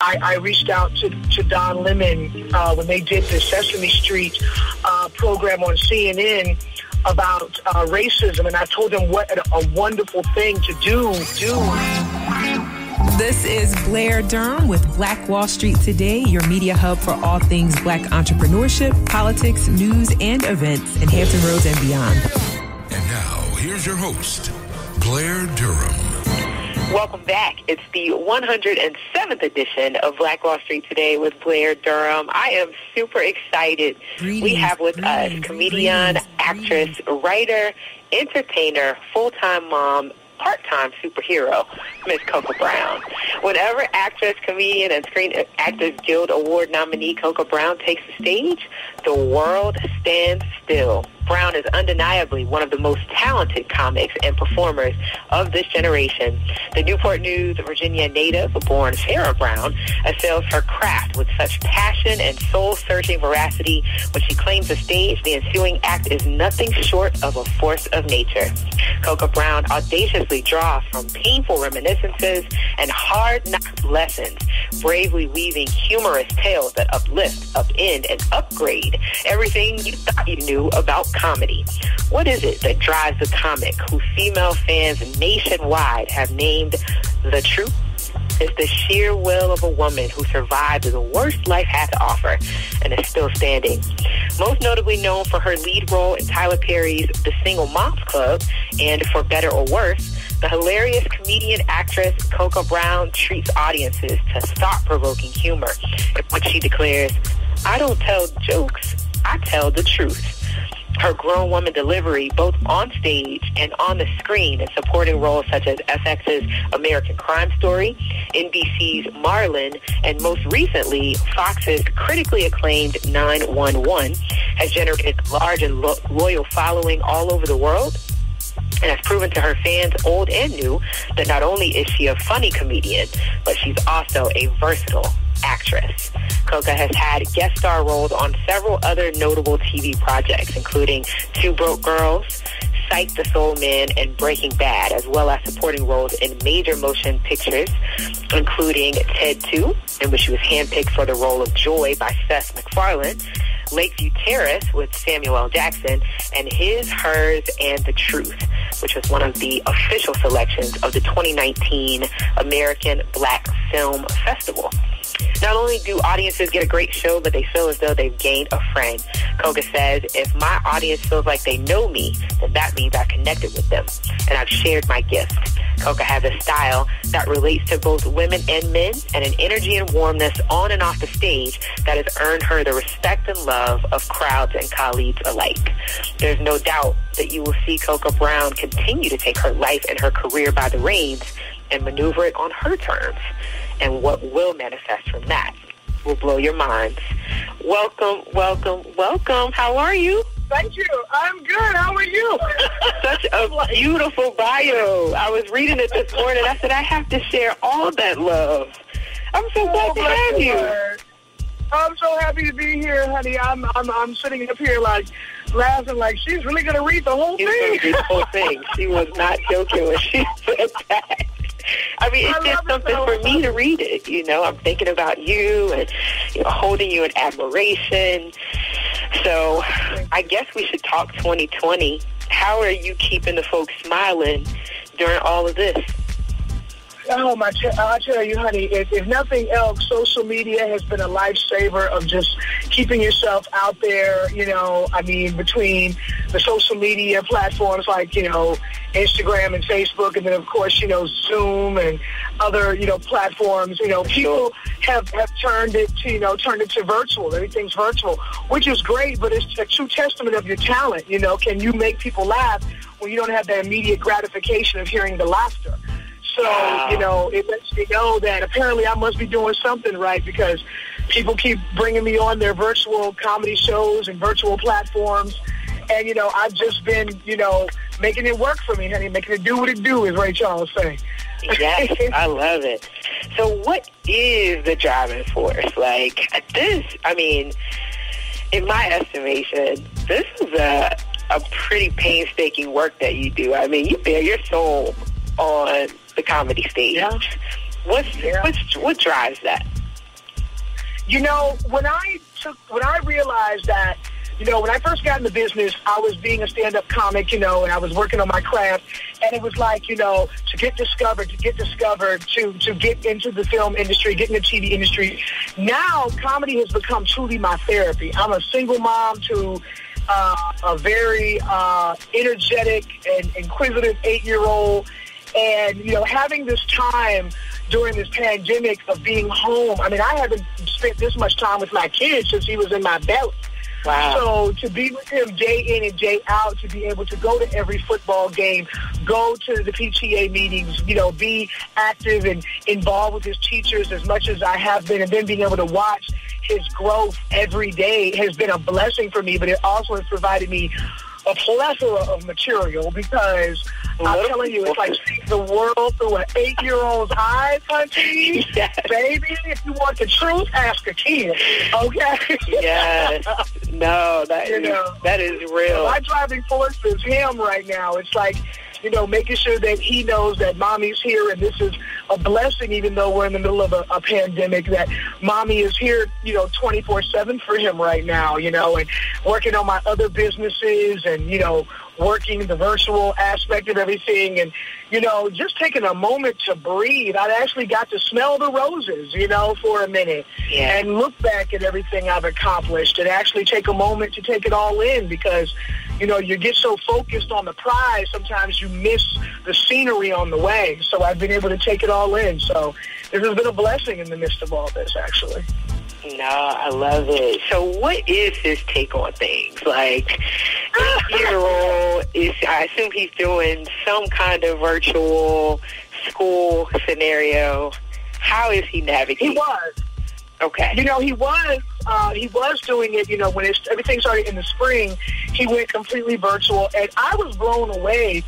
I, I reached out to, to Don Lemon uh, when they did the Sesame Street uh, program on CNN about uh, racism, and I told them what a, a wonderful thing to do. Do. This is Blair Durham with Black Wall Street Today, your media hub for all things black entrepreneurship, politics, news, and events in Hampton Roads and beyond. And now, here's your host, Blair Durham. Welcome back. It's the 107th edition of Black Wall Street Today with Blair Durham. I am super excited. Greetings, we have with greetings, us comedian, greetings, actress, writer, entertainer, full-time mom, part-time superhero, Miss Cocoa Brown. Whenever actress, comedian, and Screen Actors Guild Award nominee Cocoa Brown takes the stage, the world stands still. Brown is undeniably one of the most talented comics and performers of this generation. The Newport News, Virginia native, born Farah Brown, assails her craft with such passion and soul-searching veracity when she claims the stage. The ensuing act is nothing short of a force of nature. Cocoa Brown audaciously draws from painful reminiscences and hard knock lessons, bravely weaving humorous tales that uplift, upend, and upgrade everything you thought you knew about comedy. What is it that drives the comic who female fans nationwide have named the truth? It's the sheer will of a woman who survived the worst life had to offer and is still standing. Most notably known for her lead role in Tyler Perry's The Single Moms Club and For Better or Worse, the hilarious comedian actress Cocoa Brown treats audiences to thought-provoking humor in which she declares, I don't tell jokes, I tell the truth her grown woman delivery, both on stage and on the screen, in supporting roles such as FX's American Crime Story, NBC's Marlon, and most recently, Fox's critically acclaimed 911, has generated large and lo- loyal following all over the world and has proven to her fans, old and new, that not only is she a funny comedian, but she's also a versatile actress. Cocoa has had guest star roles on several other notable TV projects, including Two Broke Girls, Psych the Soul Man, and Breaking Bad, as well as supporting roles in major motion pictures, including Ted 2, in which she was handpicked for the role of Joy by Seth MacFarlane, Lakeview Terrace with Samuel L. Jackson, and His, Hers, and the Truth, which was one of the official selections of the 2019 American Black Film Festival. Not only do audiences get a great show, but they feel as though they've gained a friend. Cocoa says, if my audience feels like they know me, then that means I connected with them and I've shared my gift. Cocoa has a style that relates to both women and men and an energy and warmness on and off the stage that has earned her the respect and love of crowds and colleagues alike. There's no doubt that you will see Cocoa Brown continue to take her life and her career by the reins and maneuver it on her terms. And what will manifest from that will blow your minds. Welcome, welcome, welcome. How are you? Thank you. I'm good. How are you? Such a beautiful bio. I was reading it this morning. I said, I have to share all that love. I'm so oh, glad Oh, to bless have you. heart. I'm so happy to be here, honey. I'm I'm I'm sitting up here like laughing like she's really gonna read the whole She's going to thing. the whole thing. She was not joking when she said that. I mean, I it's just love it something so for me to read it. You know, I'm thinking about you and you know, holding you in admiration. So, I guess we should talk 2020. How are you keeping the folks smiling during all of this? Oh my! T- I tell you, honey. If, if nothing else, social media has been a lifesaver of just keeping yourself out there. You know, I mean, between the social media platforms like you know Instagram and Facebook, and then of course you know Zoom and other you know platforms. You know, people have have turned it to you know turned it to virtual. Everything's virtual, which is great, but it's a true testament of your talent. You know, can you make people laugh when you don't have the immediate gratification of hearing the laughter? So, you know, it lets me know that apparently I must be doing something right because people keep bringing me on their virtual comedy shows and virtual platforms. And, you know, I've just been, you know, making it work for me, honey, making it do what it do, as Ray Charles say. Yes, I love it. So, what is the driving force? Like this, I mean, in my estimation, this is a a pretty painstaking work that you do. I mean, you bear your soul on the comedy stage. Yeah. What's Yeah. what's what drives that? You know, when I took, when I realized that, you know, when I first got in the business, I was being a stand-up comic, you know, and I was working on my craft, and it was like, you know, to get discovered, to get discovered, to to get into the film industry, get in the TV industry. Now, comedy has become truly my therapy. I'm a single mom to uh, a very uh, energetic and inquisitive eight-year-old, and you know, having this time during this pandemic of being home. I mean, I haven't spent this much time with my kid since he was in my belly. Wow. So to be with him day in and day out, to be able to go to every football game, go to the PTA meetings, you know, be active and involved with his teachers as much as I have been, and then being able to watch his growth every day has been a blessing for me. But it also has provided me a plethora of material because I'm telling you, it's like seeing the world through an eight-year-old's eyes, honey. Yes. Baby, if you want the truth, ask a kid. Okay? Yes. No, that You is, know. that is real. My driving force is him right now. It's like, you know, making sure that he knows that mommy's here and this is a blessing even though we're in the middle of a, a pandemic that mommy is here, you know, 24-7 for him right now, you know, and working on my other businesses and, you know, working the virtual aspect of everything and, you know, just taking a moment to breathe. I actually got to smell the roses, you know, for a minute Yeah. and look back at everything I've accomplished and actually take a moment to take it all in because, you know, you get so focused on the prize, sometimes you miss the scenery on the way. So I've been able to take it all in. So this has been a blessing in the midst of all this, actually. No, I love it. So what is his take on things? Like, is, I assume he's doing some kind of virtual school scenario. How is he navigating? He was. Okay. You know, he was uh, he was doing it. You know, when everything started in the spring, he went completely virtual, and I was blown away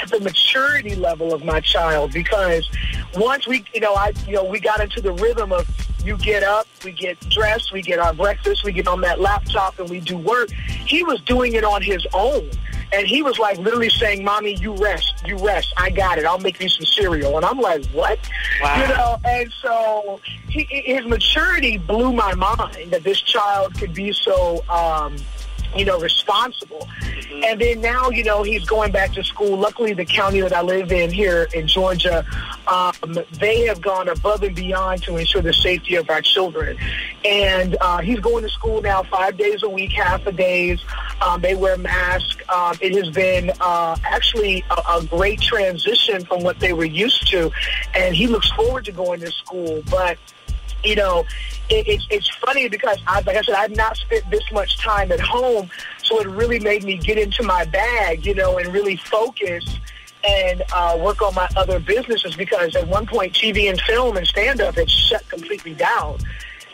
at the maturity level of my child because once we, you know, I, you know, we got into the rhythm of you get up, we get dressed, we get our breakfast, we get on that laptop, and we do work. He was doing it on his own. And he was like literally saying, Mommy, you rest, you rest. I got it. I'll make you some cereal. And I'm like, what? Wow. You know, and so he, his maturity blew my mind that this child could be so, um, you know, responsible. And then now, you know, he's going back to school. Luckily, the county that I live in here in Georgia, um, they have gone above and beyond to ensure the safety of our children. And uh, he's going to school now five days a week, half a days. Um, they wear masks. Um, it has been uh, actually a, a great transition from what they were used to. And he looks forward to going to school. But you know, it, it's it's funny because I, like I said, I've not spent this much time at home, so it really made me get into my bag, you know, and really focus and uh, work on my other businesses because at one point TV and film and stand up had shut completely down,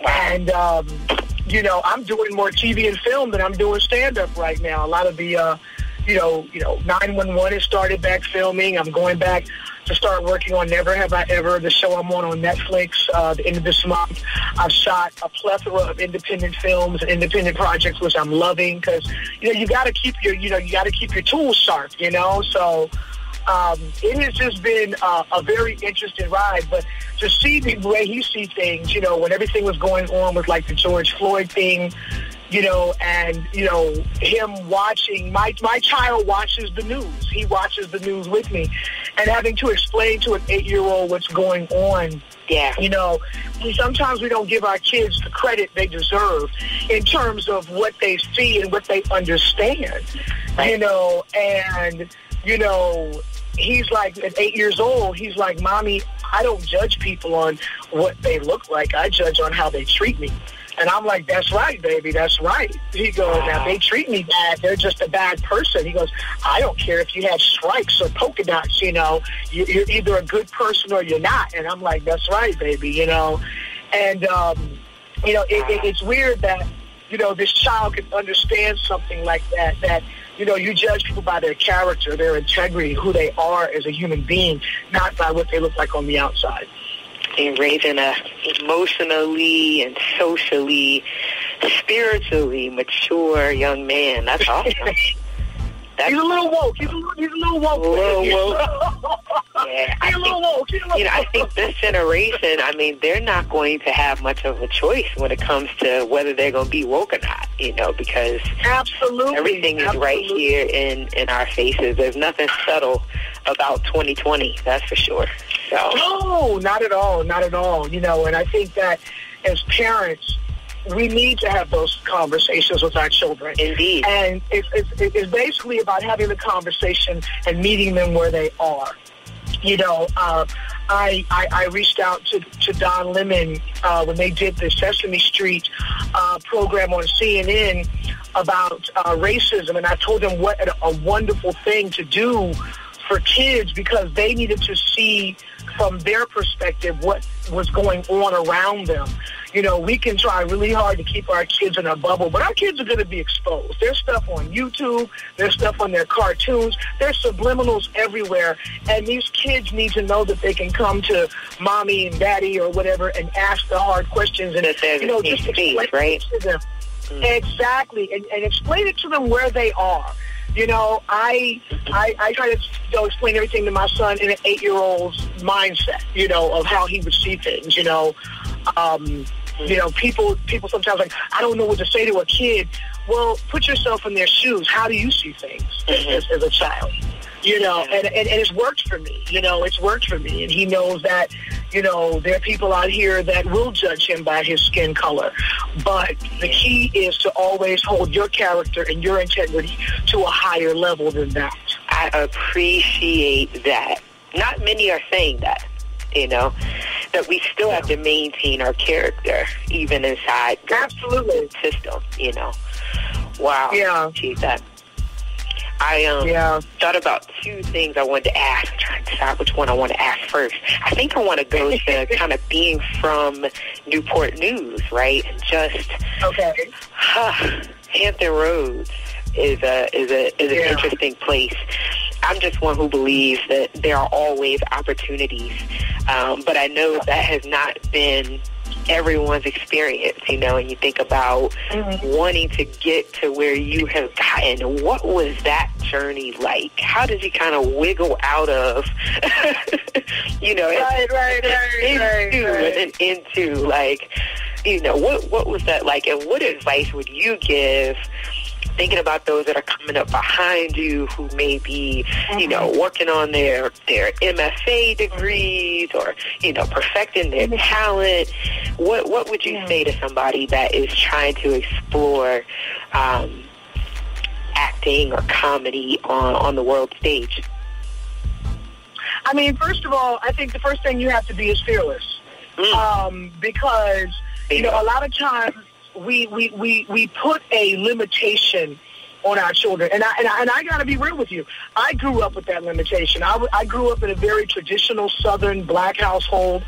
and um, you know I'm doing more TV and film than I'm doing stand up right now. A lot of the uh, you know, you know, 911 has started back filming. I'm going back to start working on Never Have I Ever, the show I'm on on Netflix, uh, the end of this month. I've shot a plethora of independent films and independent projects, which I'm loving because, you know, you got to keep your, you know, you got to keep your tools sharp, you know, so um, it has just been uh, a very interesting ride. But to see the way he sees things, you know, when everything was going on with like the George Floyd thing, you know, and you know him watching my my child watches the news. He watches the news with me, and having to explain to an eight year old what's going on Yeah. you know, sometimes we don't give our kids the credit they deserve in terms of what they see and what they understand. You know, and you know, he's like at eight years old, he's like, Mommy, I don't judge people on what they look like. I judge on how they treat me. And I'm like, that's right, baby, that's right. He goes, now they treat me bad. They're just a bad person. He goes, I don't care if you have stripes or polka dots, you know, you- you're either a good person or you're not. And I'm like, that's right, baby, you know. And, um, you know, it, it, it's weird that, you know, this child can understand something like that, that, you know, you judge people by their character, their integrity, who they are as a human being, not by what they look like on the outside. And raising a emotionally and socially, spiritually mature young man. That's awesome. That's, he's a little woke. He's a little, he's a little woke. A little woke. yeah, he's a little woke. He's a little you know, I think this generation, I mean, they're not going to have much of a choice when it comes to whether they're going to be woke or not, you know, because Absolutely. everything is right here in, in our faces. There's nothing subtle about 2020, that's for sure. So, No, not at all. Not at all. You know, and I think that as parents, we need to have those conversations with our children. indeed. And it's, it's, it's basically about having the conversation and meeting them where they are. You know, uh, I, I I reached out to, to Don Lemon uh, when they did the Sesame Street uh, program on CNN about uh, racism, and I told them what a, a wonderful thing to do for kids because they needed to see from their perspective what was going on around them. You know, we can try really hard to keep our kids in a bubble, but our kids are going to be exposed. There's stuff on YouTube, there's stuff on their cartoons, there's subliminals everywhere, and these kids need to know that they can come to mommy and daddy or whatever and ask the hard questions and you know just explain right? to them. Exactly, and, and explain it to them where they are. You know, I I, I try to you know, explain everything to my son in an eight-year-old's mindset. You know, of how he would see things. You know, um, you know, people people sometimes like I don't know what to say to a kid. Well, put yourself in their shoes. How do you see things as, as a child? You know, and, and, and it's worked for me. You know, it's worked for me. And he knows that, you know, there are people out here that will judge him by his skin color. But the key is to always hold your character and your integrity to a higher level than that. I appreciate that. Not many are saying that, you know, that we still have to maintain our character even inside the Absolutely. system, you know. Wow. Yeah. That. I um Yeah. thought about two things I wanted to ask. I'm trying to decide which one I want to ask first. I think I want to go to kind of being from Newport News, right? And just Okay. Hampton Roads is a is a is an Yeah. interesting place. I'm just one who believes that there are always opportunities, um, but I know that has not been everyone's experience. You know, and you think about mm-hmm. wanting to get to where you have gotten. What was that journey like? How did you kind of wiggle out of, you know, Right, right, right, into and into like you know what what was that like and what advice would you give thinking about those that are coming up behind you who may be you know working on their their MFA degrees or you know perfecting their talent. What what would you say to somebody that is trying to explore um, acting or comedy on on the world stage? I mean, first of all, I think the first thing you have to be is fearless. Um, because, you know, a lot of times we, we, we, we put a limitation on our children. And I, and I, and I got to be real with you. I grew up with that limitation. I, w- I grew up in a very traditional Southern black household.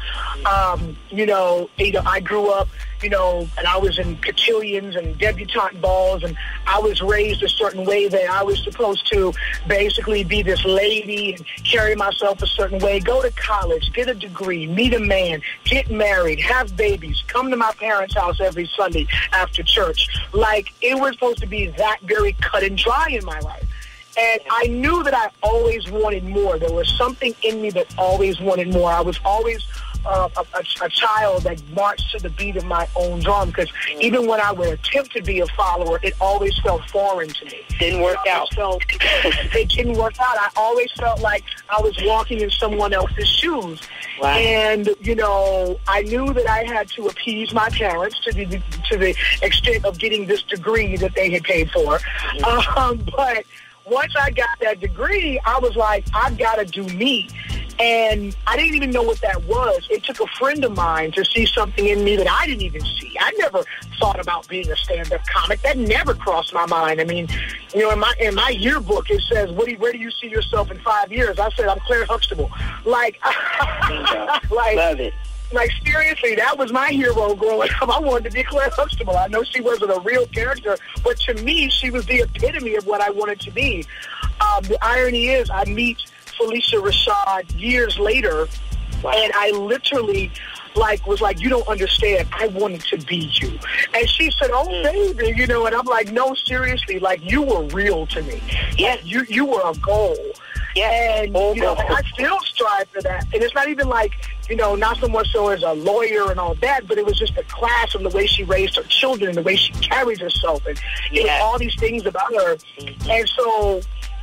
Um, you know, you know, I grew up, you know, and I was in cotillions and debutante balls, and I was raised a certain way that I was supposed to basically be this lady and carry myself a certain way, go to college, get a degree, meet a man, get married, have babies, come to my parents' house every Sunday after church. Like, it was supposed to be that very cut and dry in my life. And I knew that I always wanted more. There was something in me that always wanted more. I was always uh, a, a, a child that marched to the beat of my own drum because even when I would attempt to be a follower, it always felt foreign to me. didn't work out felt- it didn't work out. I always felt like I was walking in someone else's shoes. Wow. And, you know, I knew that I had to appease my parents to the, to the extent of getting this degree that they had paid for. Um, but once I got that degree, I was like, I've got to do me. And I didn't even know what that was. It took a friend of mine to see something in me that I didn't even see. I never thought about being a stand-up comic. That never crossed my mind. I mean, you know, in my in my yearbook it says, "What do you, where do you see yourself in five years?" I said, "I'm Claire Huxtable." Like, like love it like seriously, that was my hero growing up. I wanted to be Claire Huxtable. I know she wasn't a real character, but to me, she was the epitome of what I wanted to be. Um, the irony is, I meet Phylicia Rashad years later, Wow. and I literally like was like, you don't understand. I wanted to be you. And she said, oh, Mm. baby, you know, and I'm like, no, seriously, like you were real to me. Yeah. Like, you, you were a goal. Yeah. And, Full you know, goal. I still strive for that. And it's not even like, you know, not so much so as a lawyer and all that, but it was just the class and the way she raised her children and the way she carries herself. And it was Yeah. all these things about her. And so,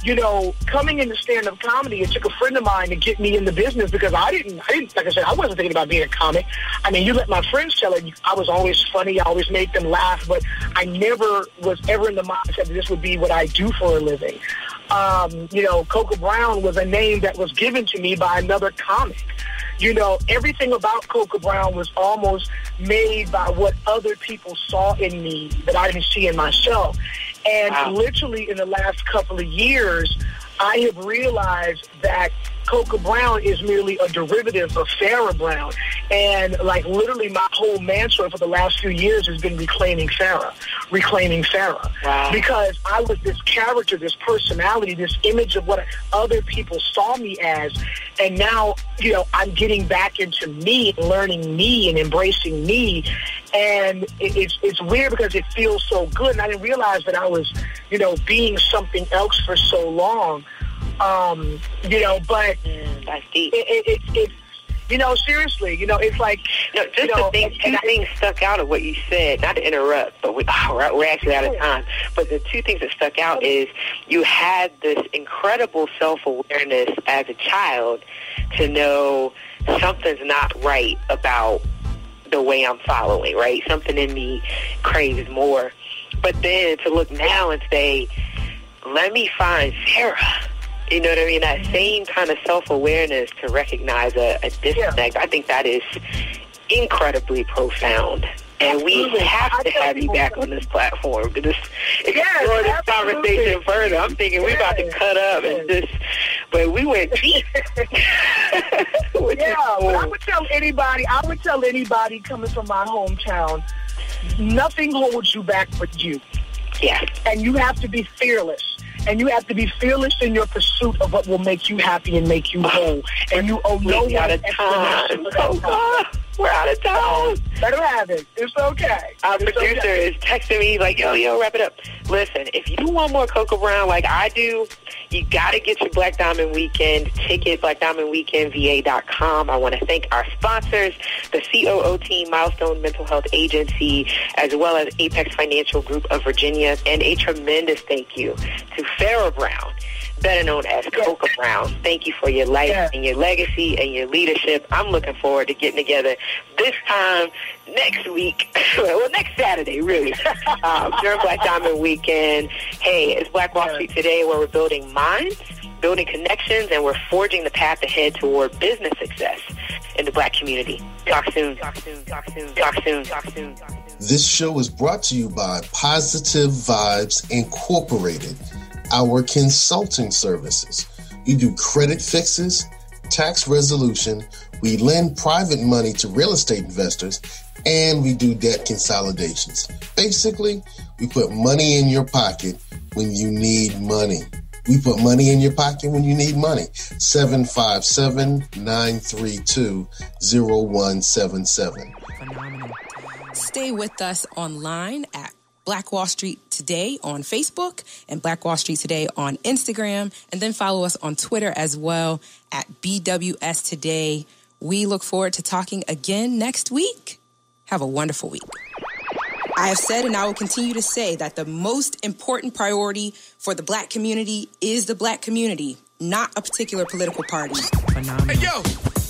you know, coming into stand-up comedy, it took a friend of mine to get me in the business because I didn't, I didn't, like I said, I wasn't thinking about being a comic. I mean, you let my friends tell it, I was always funny, I always made them laugh, but I never was ever in the mindset that this would be what I do for a living. Um, you know, Cocoa Brown was a name that was given to me by another comic. You know, everything about Cocoa Brown was almost made by what other people saw in me that I didn't see in myself. And Wow. literally in the last couple of years, I have realized that Cocoa Brown is merely a derivative of Farah Brown. And like literally my whole mantra for the last few years has been reclaiming Farah, reclaiming Farah. Wow. Because I was this character, this personality, this image of what other people saw me as. And now, you know, I'm getting back into me, learning me and embracing me. And it's, it's weird because it feels so good. And I didn't realize that I was, you know, being something else for so long. Um, you know, but Mm, that's deep. it, it, it, it's, you know, seriously, you know, it's like, No, just you know, the thing, two I- things stuck out of what you said. Not to interrupt, but we, we're, we're actually out of time. But the two things that stuck out is you had this incredible self awareness as a child to know something's not right about the way I'm following. Right, something in me craves more. But then to look now and say, let me find Farah. You know what I mean? That same kind of self awareness to recognize a, a disconnect. I think that is incredibly profound. And we Absolutely. have to have you back on this platform to just Yes, explore this conversation further. I'm thinking we're about to cut up and just, but we went deep. Yeah, but I would tell anybody, I would tell anybody coming from my hometown, nothing holds you back but you. Yeah. And you have to be fearless. And you have to be fearless in your pursuit of what will make you happy and make you whole. And you owe no one an explanation for that. We're out of time. Let her have it. It's okay. Our It's producer okay. is texting me like, yo, yo, wrap it up. Listen, if you want more Cocoa Brown like I do, you got to get your Black Diamond Weekend ticket, blackdiamondweekendva.com. I want to thank our sponsors, the COO team, Milestone Mental Health Agency, as well as Apex Financial Group of Virginia, and a tremendous thank you to Farah Brown, better known as Cocoa Brown. Thank you for your life Yeah. and your legacy and your leadership. I'm looking forward to getting together this time next week. well, next Saturday, really, um, during Black Diamond Weekend. Hey, it's Black Wall Yeah. Street today where we're building minds, building connections, and we're forging the path ahead toward business success in the black community. Talk soon. Talk soon. Talk soon. Talk soon. Talk soon. This show is brought to you by Positive Vibes Incorporated, our consulting services. We do credit fixes, tax resolution, we lend private money to real estate investors, and we do debt consolidations. Basically, we put money in your pocket when you need money. We put money in your pocket when you need money. 757 932 0177. Phenomenal. Stay with us online at Black Wall Street Today on Facebook and Black Wall Street Today on Instagram. And then follow us on Twitter as well at BWS Today. We look forward to talking again next week. Have a wonderful week. I have said and I will continue to say that the most important priority for the black community is the black community, not a particular political party. Phenomenal. Hey yo,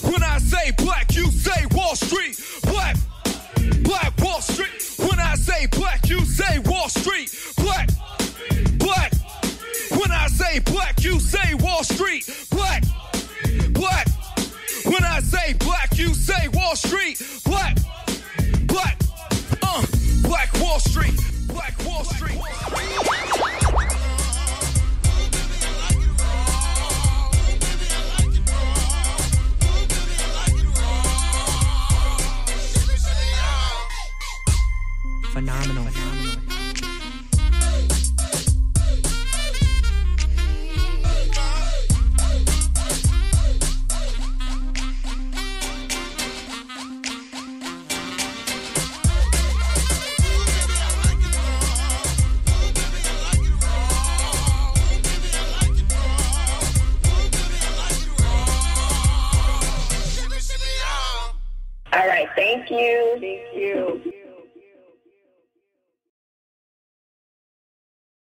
when I say black, you say Wall Street. Black, black Wall Street. When I say black, you say Wall Street. Black, black. When I say black, you say Wall Street. Black, black. When I say black, you say Wall Street. Black, black. Uh, Black Wall Street. Black Wall Street.